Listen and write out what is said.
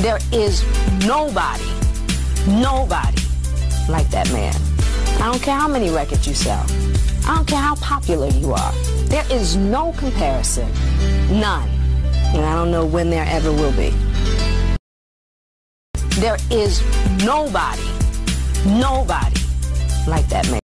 There is nobody, nobody like that man. I don't care how many records you sell. I don't care how popular you are. There is no comparison. None. And I don't know when there ever will be. There is nobody, nobody like that man.